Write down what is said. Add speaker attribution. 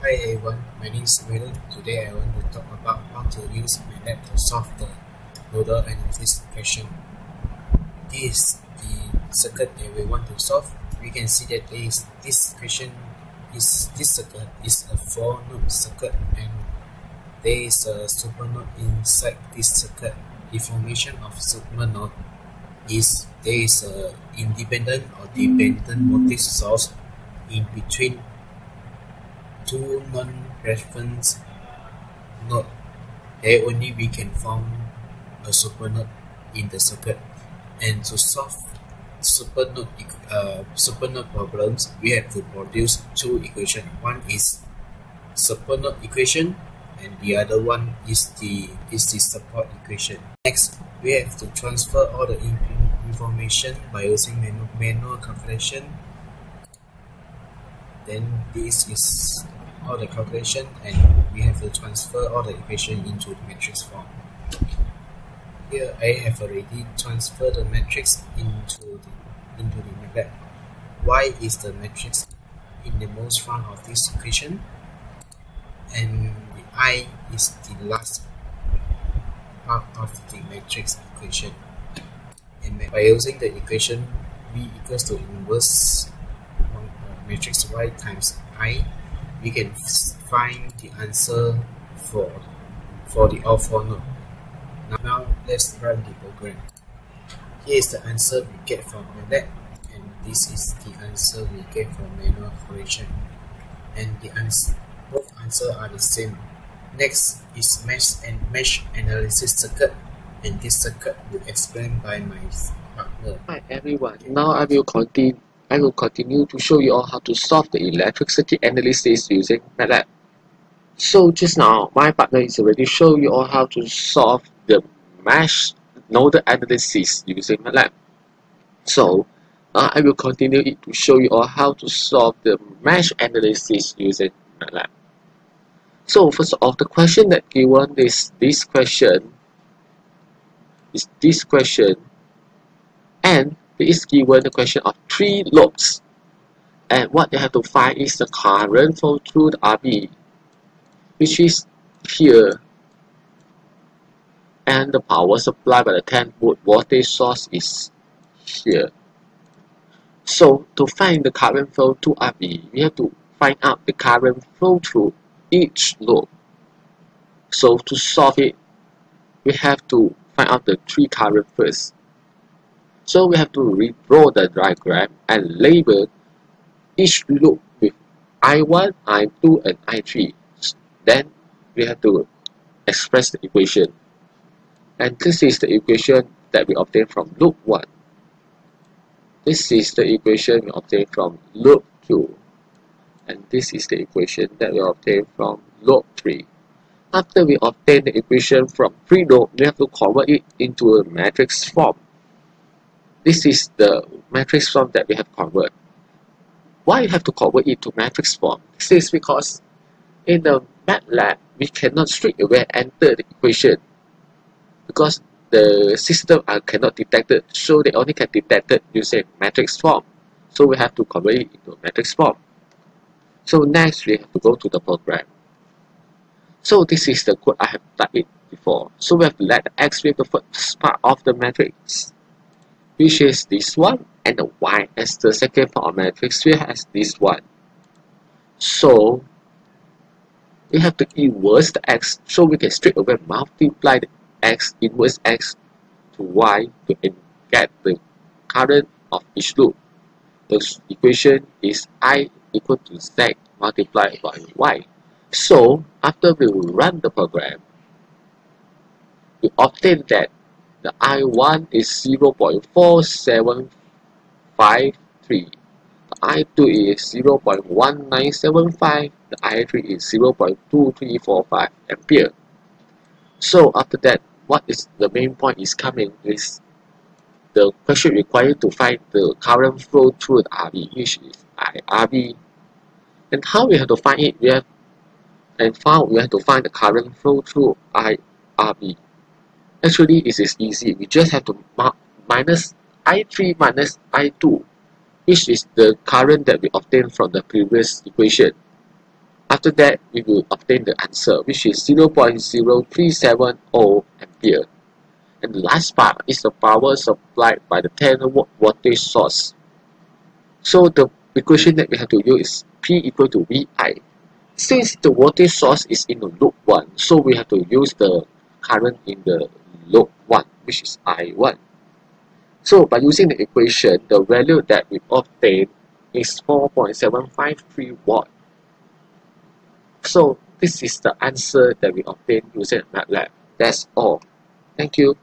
Speaker 1: Hi everyone, my name is Wei Lun. Today I want to talk about how to use MATLAB to solve the nodal analysis question. This is the circuit that we want to solve. We can see that there is this question is this circuit is a four node circuit and there is a supernode inside this circuit. The formation of supernode is there is a independent or dependent voltage source in between two non-reference node, there only we can form a supernode in the circuit. And to solve supernode uh, supernode problems, we have to produce two equations. One is supernode equation, and the other one is the is the support equation. Next, we have to transfer all the information by using manual, manual calculation. Then this is all the calculation and we have to transfer all the equation into the matrix form. Here I have already transferred the matrix into the into the MATLAB. Y is the matrix in the most front of this equation and the I is the last part of the matrix equation. And by using the equation V equals to inverse uh, matrix Y times I we can find the answer for for the alpha node. Now, let's run the program. Here is the answer we get from MATLAB and this is the answer we get from manual calculation. And the answer both answers are the same. Next is mesh and mesh analysis circuit and this circuit will explained by my partner.
Speaker 2: Hi everyone, now I will continue I will continue to show you all how to solve the electric circuit analysis using MATLAB. So just now, my partner is already show you all how to solve the mesh nodal analysis using MATLAB. So uh, I will continue it to show you all how to solve the mesh analysis using MATLAB. So first of the question that given is this question is this question and is given the question of three loops and what they have to find is the current flow through the RB which is here and the power supply by the 10 volt voltage source is here. So to find the current flow to RB we have to find out the current flow through each loop. So to solve it we have to find out the three current first so we have to redraw the diagram and label each loop with I1, I2, and I3. Then we have to express the equation. And this is the equation that we obtain from loop 1. This is the equation we obtain from loop 2. And this is the equation that we obtain from loop 3. After we obtain the equation from 3 loop, we have to convert it into a matrix form. This is the matrix form that we have converted. Why you have to convert it to matrix form? This is because in the MATLAB, we cannot straight away enter the equation because the system are cannot detect it, so they only can detect it using matrix form. So we have to convert it into matrix form. So next we have to go to the program. So this is the code I have typed before. So we have to let the x be the first part of the matrix which is this one and the y as the second part of matrix we has this one. So we have to inverse the x so we can straight away multiply the x inverse x to y to get the current of each loop. The equation is i equal to z multiplied by y. So after we run the program we obtain that the I1 is 0.4753 the I2 is 0.1975 the I3 is 0.2345 ampere. So after that what is the main point is coming is the question required to find the current flow through the RB which is IRB and how we have to find it? We have and found we have to find the current flow through IRB Actually, it is easy. We just have to mark minus I3 minus I2, which is the current that we obtained from the previous equation. After that, we will obtain the answer, which is 0.0370 ampere. And the last part is the power supplied by the 10 watt voltage source. So the equation that we have to use is P equal to VI. Since the voltage source is in the loop 1, so we have to use the current in the loop 1, which is I1. So by using the equation, the value that we obtain is 4.753 watt. So this is the answer that we obtained using MATLAB. That's all. Thank you.